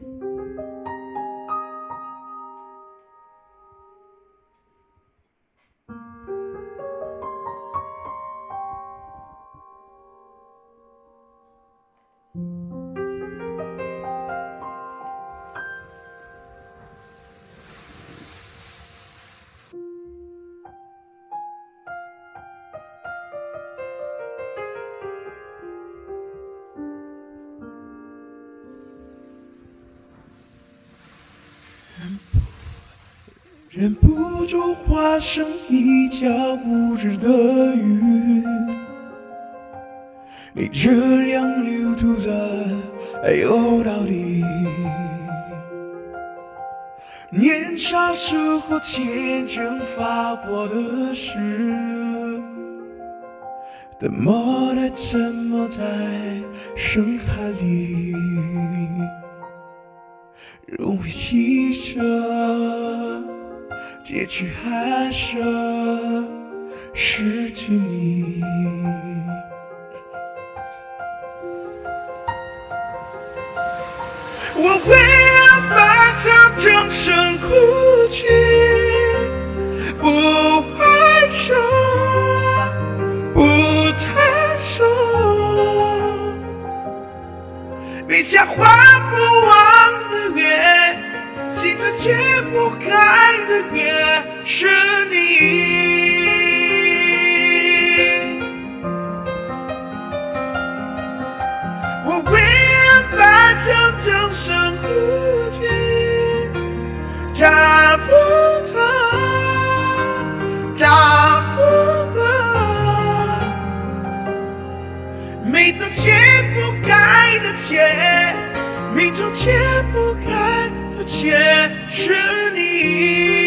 Música 忍不住化身一条不知的鱼，你这样流吐在游到底。年少时候天真发过的誓，淡漠的沉没在深海里，融为一者。结局还是失去你。我为了伴唱掌声哭泣，不哀伤，不叹息，笔下画不完，解不开的结是你。我为了伴唱掌声哭泣，找不到，找不到，每道解不开的结，命中解不开的结是你。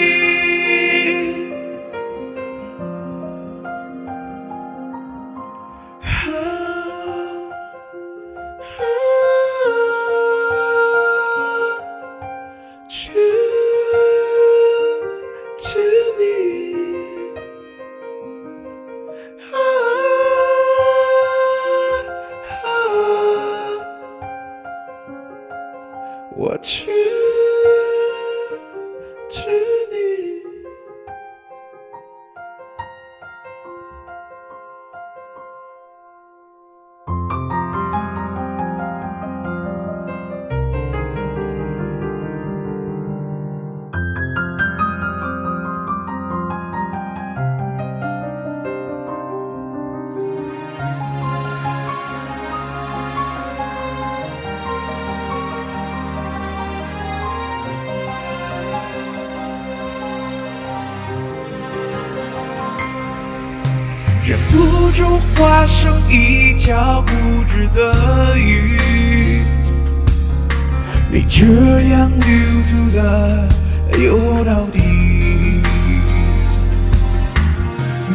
忍不住化身一条固执的鱼，你这样流吐在游到底。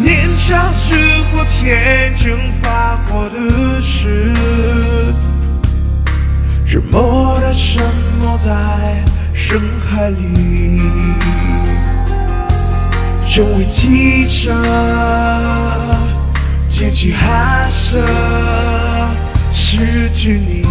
年少时候天真发过的誓，沉默的沉没在深海里。成为记者，结局还是失去你。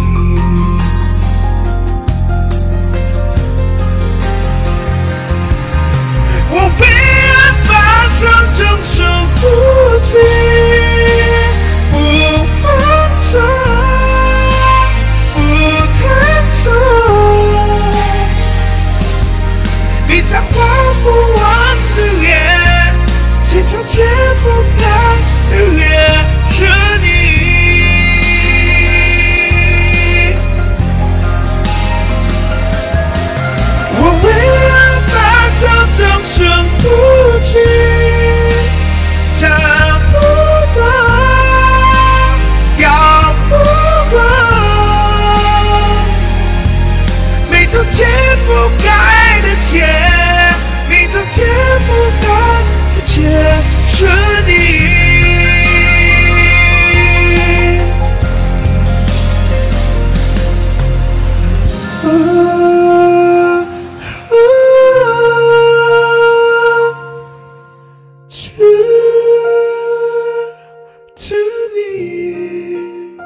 to me.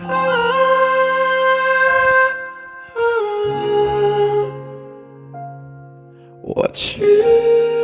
Ah, ah, what you